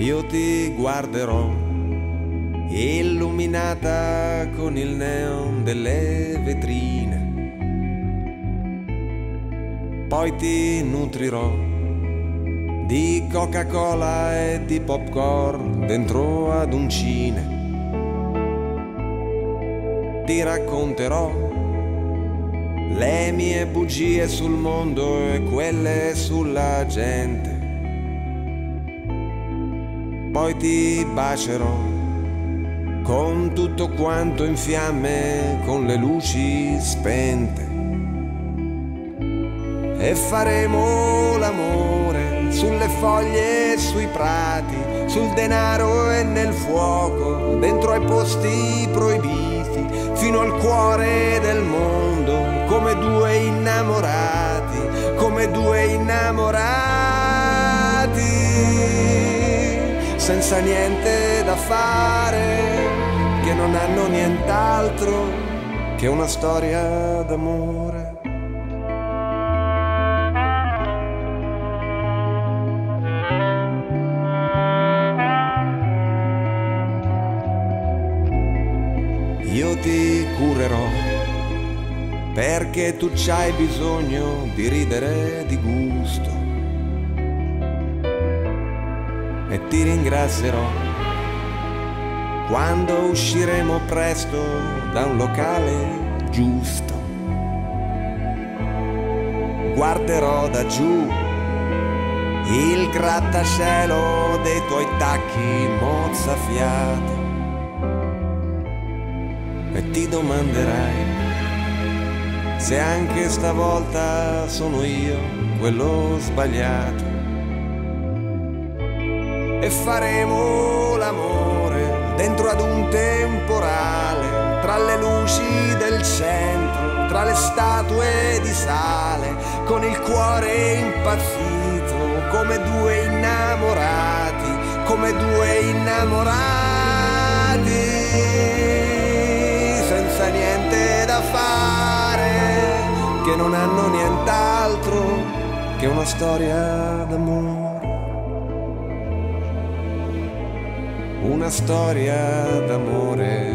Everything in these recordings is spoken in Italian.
io ti guarderò, illuminata con il neon delle vetrine. Poi ti nutrirò di Coca-Cola e di popcorn dentro ad un cine. Ti racconterò le mie bugie sul mondo e quelle sulla gente. Poi ti bacerò con tutto quanto in fiamme, con le luci spente. E faremo l'amore sulle foglie e sui prati, sul denaro e nel fuoco, dentro ai posti proibiti, fino al cuore del mondo come due innamorati, come due innamorati, senza niente da fare, che non hanno nient'altro che una storia d'amore. Io ti curerò perché tu c'hai bisogno di ridere di gusto. E ti ringrazierò quando usciremo presto da un locale giusto. Guarderò da giù il grattacielo dei tuoi tacchi mozzafiato e ti domanderai se anche stavolta sono io quello sbagliato. E faremo l'amore dentro ad un temporale, tra le luci del centro, tra le statue di sale, con il cuore impazzito, come due innamorati, come due innamorati, senza niente da fare che non hanno nient'altro che una storia d'amore. Una storia d'amore.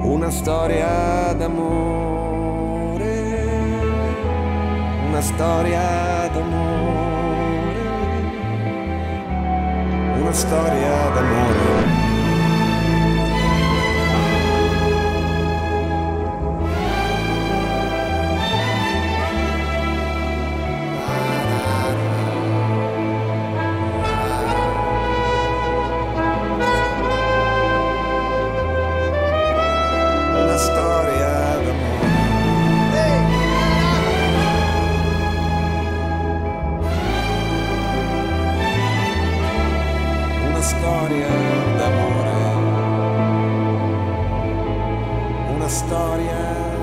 Una storia d'amore. Una storia d'amore. Una storia d'amore. storia d'amore, una storia